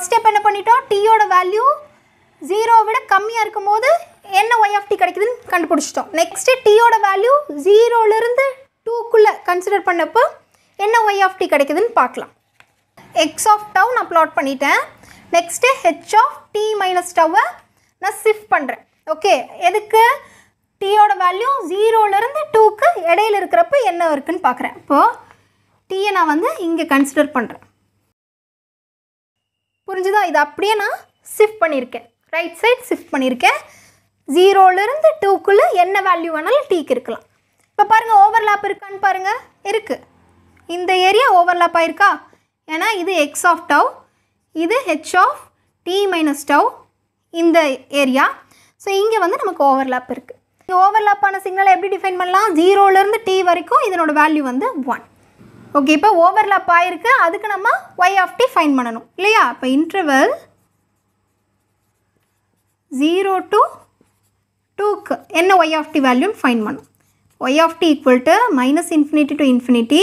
First step என்ன பண்ணிட்டோம்? டீயோட value ஜீரோவை விட கம்மியாக இருக்கும்போது என்ன ஒய் ஆஃப் டி கிடைக்குதுன்னு கண்டுபிடிச்சிட்டோம். நெக்ஸ்ட்டு டீயோட வேல்யூ ஜீரோலேருந்து டூக்குள்ளே கன்சிடர் பண்ணப்போ என்ன ஒய் ஆஃப் டி கிடைக்குதுன்னு பார்க்கலாம். எக்ஸ் ஆஃப் டவ் நான் ப்ளாட் பண்ணிட்டேன். Next H of T minus டவ்வை நான் ஷிஃப்ட் பண்ணுறேன் ஓகே எதுக்கு? டீயோட வேல்யூ ஜீரோலேருந்து டூக்கு இடையில இருக்கிறப்ப என்ன இருக்குதுன்னு பார்க்குறேன். இப்போது டீயை நான் வந்து இங்கே கன்சிடர் பண்ணுறேன் புரிஞ்சுதா? இது அப்படியே நான் ஷிஃப்ட் பண்ணியிருக்கேன் ரைட் சைட் ஷிஃப்ட் பண்ணியிருக்கேன் ஜீரோலேருந்து டூக்குள்ளே என்ன வேல்யூ வேணாலும் டீக்கு இருக்கலாம். இப்போ பாருங்கள் ஓவர்லாப் இருக்கான்னு பாருங்கள் இருக்குது இந்த ஏரியா ஓவர்லாப் ஆயிருக்கா? ஏன்னா இது எக்ஸ் ஆஃப் டவ் இது H of T minus tau இந்த ஏரியா ஸோ இங்கே வந்து நமக்கு ஓவர்லாப் இருக்குது ஓவர்லாப்பான சிக்னலை எப்படி டிஃபைன் பண்ணலாம்? ஜீரோலேருந்து டி வரைக்கும் இதனோட வேல்யூ வந்து ஒன் ஓகே இப்போ ஓவர்லாப் ஆயிருக்கு. அதுக்கு நம்ம ஒய் ஆஃப் டி ஃபைன் பண்ணணும். இல்லையா? இப்போ இன்டர்வல் ஜீரோ டு டூக்கு என்ன ஒய் ஆஃப் டி வேல்யூன்னு ஃபைன் பண்ணும் y of t equal to minus infinity to infinity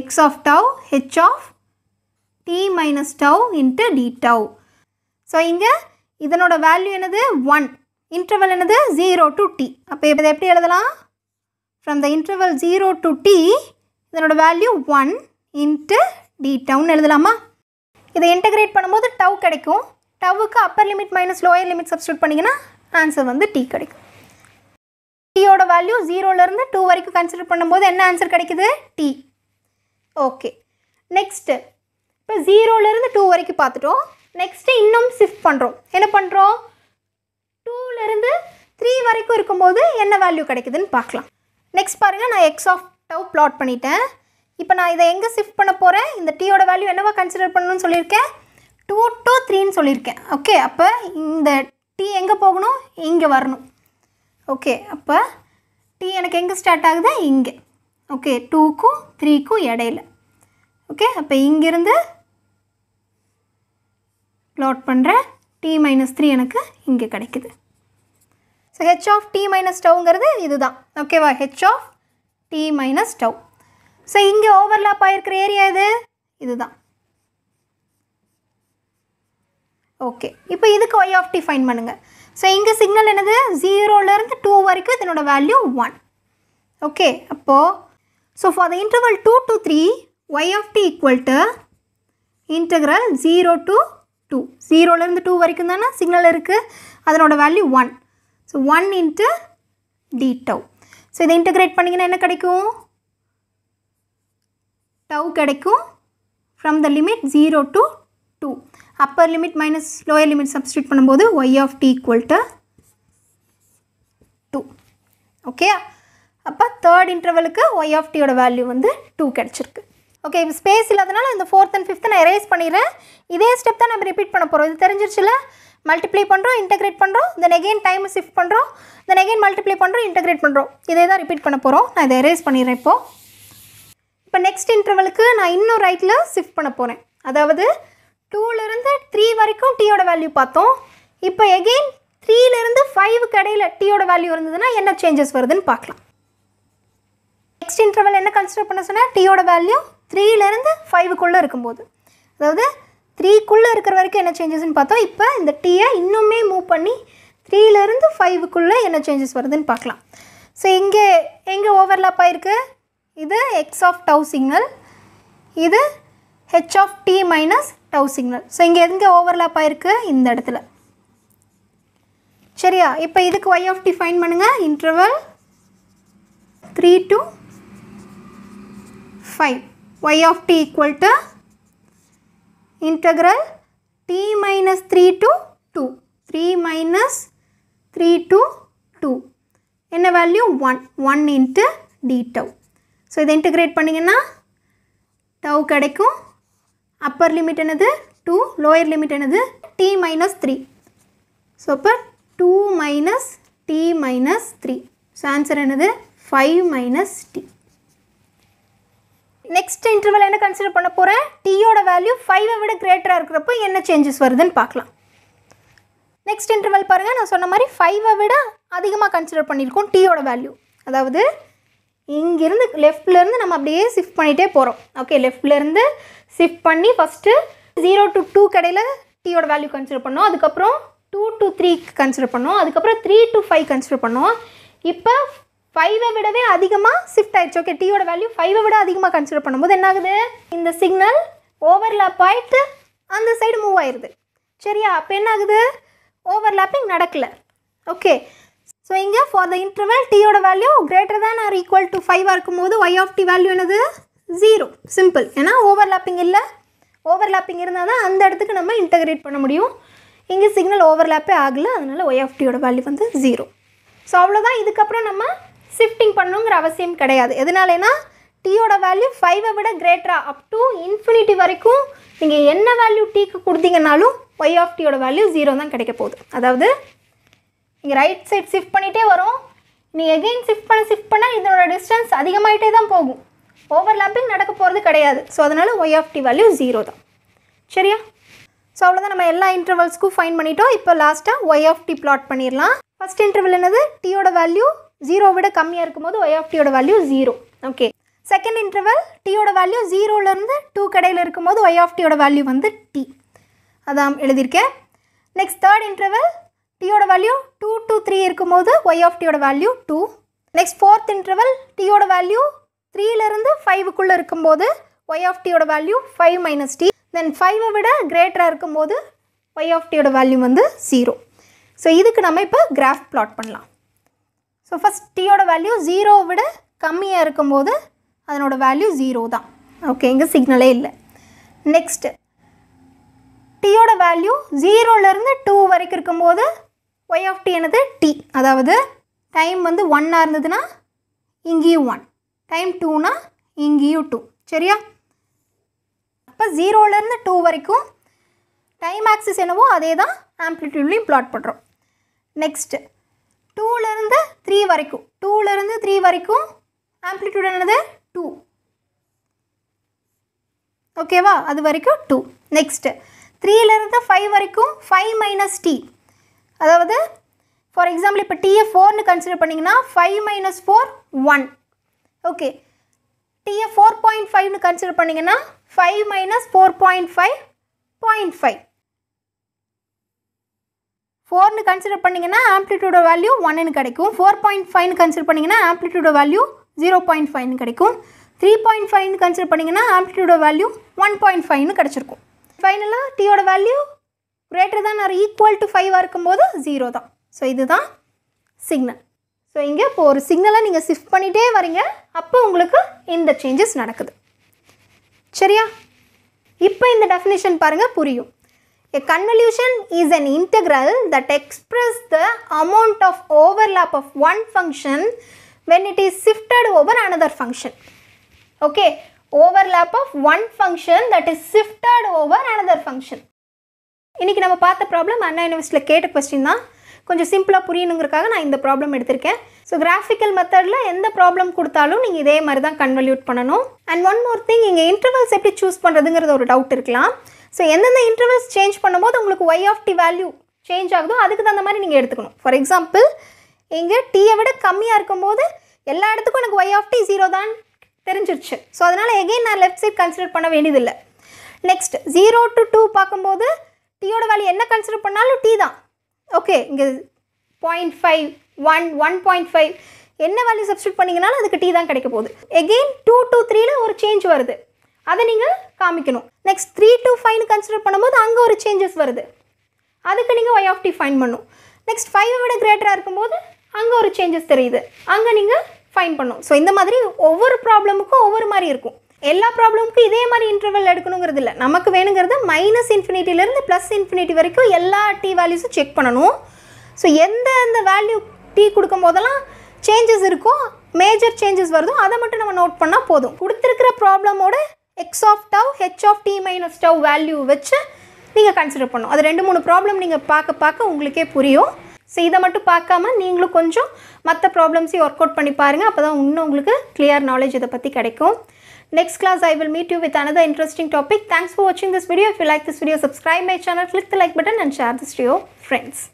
x of tau h of t minus tau into d tau so இங்கே இதனோட value என்னது? ஒன் இன்டர்வல் என்னது? Zero to D அப்போ இதை எப்படி எழுதலாம்? From the interval zero to t இதனோட value one into T down எழுதலாமா? இதை இன்டகிரேட் பண்ணும்போது டவ் கிடைக்கும். டவுக்கு upper limit minus lower limit substitute பண்ணிங்கன்னா ஆன்சர் வந்து டி கிடைக்கும். டீயோட வேல்யூ ஜீரோலேருந்து டூ வரைக்கும் கன்சிடர் பண்ணும்போது என்ன ஆன்சர் கிடைக்குது? டி ஓகே நெக்ஸ்ட்டு இப்போ ஜீரோலேருந்து டூ வரைக்கும் பார்த்துட்டோம். நெக்ஸ்ட்டு இன்னும் ஷிஃப்ட் பண்ணுறோம் என்ன பண்ணுறோம் டூலேருந்து த்ரீ வரைக்கும் இருக்கும்போது என்ன வேல்யூ கிடைக்குதுன்னு பார்க்கலாம். நெக்ஸ்ட் பாருங்கள் நான் எக்ஸ் ஆஃப் டவ் ப்ளாட் பண்ணிட்டேன். இப்போ நான் இதை எங்கே ஷிஃப்ட் பண்ண போகிறேன் இந்த டீயோட வேல்யூ என்னவா கன்சிடர் பண்ணணும்னு சொல்லியிருக்கேன்? டூ டூ த்ரீன்னு சொல்லியிருக்கேன். ஓகே அப்போ இந்த டீ எங்கே போகணும்? இங்கே வரணும். ஓகே அப்போ டீ எனக்கு எங்கே ஸ்டார்ட் ஆகுது? இங்கே. ஓகே டூக்கும் த்ரீக்கும் இடையில. ஓகே அப்போ இங்கேருந்து ப்ளாட் பண்ணுறேன் டி மைனஸ் த்ரீ எனக்கு இங்கே கிடைக்குது. So H of T minus டவுங்கிறது இதுதான். ஓகேவா H of T minus tau so இங்கே ஓவர்லாப் ஆகிருக்கிற ஏரியா இது இதுதான். ஓகே இப்போ இதுக்கு ஒய் ஆஃப் டி ஃபைன் பண்ணுங்கள் ஸோ இங்கே சிக்னல் என்னது? ஜீரோலேருந்து டூ வரைக்கும் இதனோட வேல்யூ ஒன் ஓகே அப்போது so for the interval two to three Y of T equal to integral zero to two ஜீரோலேருந்து டூ வரைக்கும் தானே சிக்னல் இருக்குது அதனோட value one so one into T tau so இதை இன்டகிரேட் பண்ணிங்கன்னா என்ன கிடைக்கும்? டவ் கிடைக்கும். From the limit zero to two upper limit minus lower limit substitute பண்ணும்போது Y of T equal to two okay அப்போ தேர்ட் இன்டர்வலுக்கு ஒய் ஆஃப் டியோட value வந்து டூ கிடச்சிருக்கு. ஓகே இப்போ ஸ்பேஸ் இல்லாதனால இந்த ஃபோர்த் அண்ட் ஃபிஃப்த் நான் எரேஸ் பண்ணிடுறேன். இதே ஸ்டெப் தான் நம்ம ரிப்பீட் பண்ண போகிறோம் இது தெரிஞ்சிருச்சுல? மல்டிப்ளை பண்ணுறோம் இன்டகிரேட் பண்ணுறோம் தென் எகைன் டைம் ஷிஃப்ட் பண்ணுறோம் தென் அகெயின் மல்டிப்ளை பண்ணுறோம் இன்டகிரேட் பண்ணுறோம் இதே தான் ரிப்பீட் பண்ண போகிறோம் நான் இதை எரேஸ் பண்ணிடுறேன் இப்போது இப்போ நெக்ஸ்ட் இன்டர்வலுக்கு நான் இன்னும் ரைட்டில் ஷிஃப்ட் பண்ண போகிறேன் அதாவது டூலேருந்து த்ரீ வரைக்கும் டீயோட வேல்யூ பார்த்தோம். இப்போ எகெயின் த்ரீலேருந்து ஃபைவுக்கு இடையில டீயோட வேல்யூ இருந்ததுன்னா என்ன சேஞ்சஸ் வருதுன்னு பார்க்கலாம். நெக்ஸ்ட் இன்டர்வல் என்ன கன்சிடர் பண்ண சொன்னால் டீயோட வேல்யூ த்ரீலேருந்து ஃபைவுக்குள்ளே இருக்கும்போது. அதாவது த்ரீக்குள்ளே இருக்கிற வரைக்கும் என்ன சேஞ்சஸ்னு பார்த்தோம். இப்போ இந்த டீயை இன்னுமே மூவ் பண்ணி த்ரீலேருந்து ஃபைவுக்குள்ளே என்ன சேஞ்சஸ் வருதுன்னு பார்க்கலாம். ஸோ இங்கே எங்கே ஓவர்லாப் ஆயிருக்கு? இது எக்ஸ் ஆஃப் டவு சிக்னல் இது h of t minus tau signal so இங்கே எங்கே ஓவர்லாப் ஆயிருக்கு? இந்த இடத்துல. சரியா? இப்போ இதுக்கு ஒய் ஆஃப் டி ஃபைன் பண்ணுங்கள் interval three to five y of t equal to integral t minus 3 to 2 3 minus 3 to 2 என்ன value 1 1 into d tau. So இதை இன்டிகிரேட் பண்ணிங்கன்னா டவ் கிடைக்கும். அப்பர் லிமிட் என்னது? டூ லோயர் லிமிட் என்னது? D minus three so அப்போ two minus t minus three so answer என்னது? Five minus t next interval என்ன consider பண்ண போகிறேன் டீயோட வேல்யூ ஃபைவை விட கிரேட்டராக இருக்கிறப்போ என்ன சேஞ்சஸ் வருதுன்னு பார்க்கலாம். நெக்ஸ்ட் இன்டர்வல் பாருங்கள் நான் சொன்ன மாதிரி ஃபைவை விட அதிகமாக கன்சிடர் பண்ணியிருக்கோம் டீயோட வேல்யூ அதாவது இங்கேருந்து லெஃப்ட்லேருந்து நம்ம அப்படியே ஷிஃப்ட் பண்ணிகிட்டே போகிறோம் ஓகே லெஃப்ட்லேருந்து ஷிஃப்ட் பண்ணி ஃபஸ்ட்டு ஜீரோ டு டூ கடையில் டீயோட வேல்யூ கன்சிடர் பண்ணோம். அதுக்கப்புறம் டூ டு த்ரீ கன்சிடர் பண்ணோம். அதுக்கப்புறம் த்ரீ டு ஃபைவ் கன்சிடர் பண்ணோம். இப்போ ஃபைவை விடவே அதிகமாக ஷிஃப்ட் ஆயிடுச்சு. ஓகே டீயோட வேல்யூ ஃபைவை விட அதிகமாக கன்சிடர் பண்ணும்போது என்ன ஆகுது இந்த சிக்னல் ஓவர்லாப் ஆயிட்டு அந்த சைடு மூவ் ஆயிடுது சரியா? அப்போ என்ன ஆகுது ஓவர்லாப்பிங் நடக்கல. ஓகே ஸோ இங்கே for the interval டீயோட value greater than or equal to ஃபைவாக இருக்கும்போது ஒய் ஆஃப் டி வேல்யூ என்னது? ஜீரோ சிம்பிள் ஏன்னா ஓவர்லாப்பிங் இல்லை. ஓவர்லாப்பிங் இருந்தால் தான் அந்த இடத்துக்கு நம்ம இன்டகிரேட் பண்ண முடியும். இங்கே சிக்னல் ஓவர்லாப்பே ஆகலை. அதனால் ஒய் ஆஃப் டியோட வேல்யூ வந்து ஜீரோ ஸோ அவ்வளோதான் இதுக்கப்புறம் நம்ம ஷிஃப்டிங் பண்ணணுங்கிற அவசியம் கிடையாது. எதனாலனா டீயோட வேல்யூ ஃபைவை விட கிரேட்டரா அப் டு இன்ஃபினிட்டி வரைக்கும் நீங்கள் என்ன வேல்யூ டீக்கு கொடுத்தீங்கனாலும் ஒய் ஆஃப் டீயோட வேல்யூ ஜீரோ தான் கிடைக்க போகுது. அதாவது இங்கே ரைட் சைட் ஷிஃப்ட் பண்ணிகிட்டே வரும். நீ எகெயின் ஷிஃப்ட் பண்ண ஷிஃப்ட் பண்ண இதனோட டிஸ்டன்ஸ் அதிகமாகிட்டே தான் போகும். ஓவர்லாப்பிங் நடக்க போகிறது கிடையாது. ஸோ அதனால் y of t value zero தான். சரியா? ஸோ அவ்வளோதான் நம்ம எல்லா இன்டர்வல்ஸ்க்கும் ஃபைன் பண்ணிட்டோம். இப்போ லாஸ்ட்டாக ஒய் ஆஃப் டி பிளாட் பண்ணிடலாம். ஃபஸ்ட் இன்டர்வல் என்னது? டீயோட வேல்யூ ஜீரோ விட கம்மியாக இருக்கும்போது Y of டியோட value zero okay second interval டீயோட value ஜீரோலேருந்து டூ கடையில் இருக்கும்போது ஒய் ஆஃப் டியோட வேல்யூ வந்து டி அதான் எழுதியிருக்கேன். நெக்ஸ்ட் தேர்ட் இன்டர்வல் டியோட வேல்யூ டூ டூ த்ரீ இருக்கும்போது Y of டியோட value two next fourth interval டியோட value த்ரீலேருந்து ஃபைவுக்குள்ளே இருக்கும்போது Y of டியோட value five minus t then ஃபைவை விட கிரேட்டராக இருக்கும்போது ஒய் ஆஃப் டியோட வேல்யூ வந்து ஜீரோ ஸோ இதுக்கு நம்ம இப்போ கிராஃப் பிளாட் பண்ணலாம். ஸோ ஃபஸ்ட் டீயோட வேல்யூ ஜீரோவை விட கம்மியாக இருக்கும்போது அதனோட வேல்யூ ஜீரோ தான். ஓகே இங்கே சிக்னலே இல்லை. நெக்ஸ்ட்டு டீயோட வேல்யூ ஜீரோலேருந்து டூ வரைக்கும் இருக்கும்போது ஒய் ஆஃப் டி என்னது? டி அதாவது டைம் வந்து ஒன்னாக இருந்ததுன்னா இங்கேயும் ஒன் டைம் டூனா இங்கேயும் டூ சரியா? அப்போ ஜீரோலேருந்து டூ வரைக்கும் டைம் ஆக்சிஸ் என்னவோ அதே தான் ஆம்ப்ளிடியூட்லேயும் ப்ளாட் பண்ணுறோம் நெக்ஸ்ட்டு டூலேருந்து த்ரீ வரைக்கும். டூலேருந்து த்ரீ வரைக்கும் ஆம்ப்ளிடியூட் என்னது? டூ ஓகேவா அது வரைக்கும் டூ நெக்ஸ்ட்டு த்ரீலேருந்து ஃபைவ் வரைக்கும் ஃபைவ் மைனஸ் டி அதாவது ஃபார் எக்ஸாம்பிள் இப்போ டிஏ ஃபோர்னு கன்சிடர் பண்ணிங்கன்னா five minus four one okay t a four point ஃபைவ்னு கன்சிடர் பண்ணிங்கன்னா five minus four point five point five ஃபோர்னு கன்சிடர் பண்ணிங்கன்னா ஆம்ப்ளிடியூட வேல்யூ ஒன்னு கிடைக்கும். ஃபோர் பாயிண்ட் ஃபைவ்னு கன்சிடர் பண்ணிங்கன்னா ஆம்ப்ளிடியூட வேல்யூ ஜீரோ பாயிண்ட் ஃபைவ்னு கிடைக்கும். த்ரீ பாயிண்ட் ஃபைவ்னு கன்சிடர் பண்ணிங்கன்னா ஆம்ப்ளிடியூட வேல்யூ ஒன் பாயிண்ட் ஃபைவ்னு கிடச்சிருக்கும். ஃபைனலாக டீயோட value greater than or equal to ஃபைவாக இருக்கும்போது ஜீரோ தான். ஸோ இதுதான் சிக்னல் ஸோ இங்கே இப்போ ஒரு சிக்னலை நீங்கள் ஷிஃப்ட் பண்ணிகிட்டே வரீங்க. அப்போ உங்களுக்கு இந்த சேஞ்சஸ் நடக்குது. சரியா? இப்போ இந்த டெஃபினேஷன் பாருங்கள் புரியும். A convolution is an integral that expresses the amount of overlap of one function when it is shifted over another function. Okay, overlap of one function that is shifted over another function. இன்றைக்கி நம்ம பார்த்த problem அண்ணா யூனிவர்சிட்டியில் கேட்ட question தான். கொஞ்சம் சிம்பிளாக புரியணுங்கிறக்காக நான் இந்த ப்ராப்ளம் எடுத்திருக்கேன். ஸோ கிராஃபிக்கல் மெத்தடில் எந்த ப்ராப்ளம் கொடுத்தாலும் நீங்கள் இதே மாதிரி தான் கன்வல்யூட் பண்ணணும். அண்ட் ஒன் மோர் திங் இங்கே இன்டர்வல்ஸ் எப்படி சூஸ் பண்ணுறதுங்கிறது ஒரு டவுட் இருக்கலாம். ஸோ எந்தெந்த இன்டர்வல்ஸ் சேஞ்ச் பண்ணும்போது உங்களுக்கு y of t value change ஆகுதோ அதுக்கு தகுந்த மாதிரி நீங்கள் எடுத்துக்கணும். ஃபார் எக்ஸாம்பிள் இங்கே டீயை விட கம்மியாக இருக்கும்போது எல்லா இடத்துக்கும் எனக்கு ஒய் ஆஃப் டி ஜீரோ தான் தெரிஞ்சிருச்சு. ஸோ அதனால் எகெயின் நான் லெஃப்ட் சைட் கன்சிடர் பண்ண வேண்டியதில்லை. நெக்ஸ்ட் ஜீரோ டு டூ பார்க்கும்போது டீயோட வேல்யூ என்ன கன்சிடர் பண்ணாலும் டீ தான். ஓகே இங்கே point five one one point five என்ன வேல்யூ சப்ஸ்டியூட் பண்ணிங்கனாலும் அதுக்கு டீ தான் கிடைக்க போகுது. எகெயின் டூ டூ த்ரீல ஒரு சேஞ்ச் வருது. அதை நீங்கள் காமிக்கணும். நெக்ஸ்ட் த்ரீ டு ஃபைவ்னு கன்சிடர் பண்ணும்போது அங்கே ஒரு சேஞ்சஸ் வருது. அதுக்கு நீங்கள் ஒய் ஆஃப் டி ஃபைன் பண்ணும். நெக்ஸ்ட் ஃபைவை விட கிரேட்டராக இருக்கும்போது அங்கே ஒரு சேஞ்சஸ் தெரியுது. அங்கே நீங்கள் ஃபைன் பண்ணும். ஸோ இந்த மாதிரி ஒவ்வொரு ப்ராப்ளமுக்கும் ஒவ்வொரு மாதிரி இருக்கும். எல்லா ப்ராப்ளமுக்கும் இதே மாதிரி இன்டர்வல் எடுக்கணுங்கிறது இல்லை. நமக்கு வேணுங்கிறது மைனஸ் இன்ஃபினிட்டிலேருந்து ப்ளஸ் இன்ஃபினிட்டி வரைக்கும் எல்லா டி வேல்யூஸும் செக் பண்ணணும். ஸோ எந்த அந்த வேல்யூ டீ கொடுக்கும் போதெல்லாம் சேஞ்சஸ் இருக்கோ மேஜர் சேஞ்சஸ் வருதோ அதை மட்டும் நம்ம நோட் பண்ணால் போதும். கொடுத்துருக்கிற ப்ராப்ளமோட x of tau h of t minus tau value வச்சு நீங்கள் கன்சிடர் பண்ணும் அது ரெண்டு மூணு ப்ராப்ளம் நீங்கள் பார்க்க பார்க்க உங்களுக்கே புரியும் ஸோ இதை மட்டும் பார்க்காம நீங்களும் கொஞ்சம் மற்ற ப்ராப்ளம்ஸையும் ஒர்க் அவுட் பண்ணி பாருங்கள் அப்போ தான் இன்னும் உங்களுக்கு கிளியர் நாலேஜ் இதை பற்றி கிடைக்கும் Next class I will meet you with another interesting topic. Thanks for watching this video. If you like this video, subscribe my channel, click the like button and share this to your friends.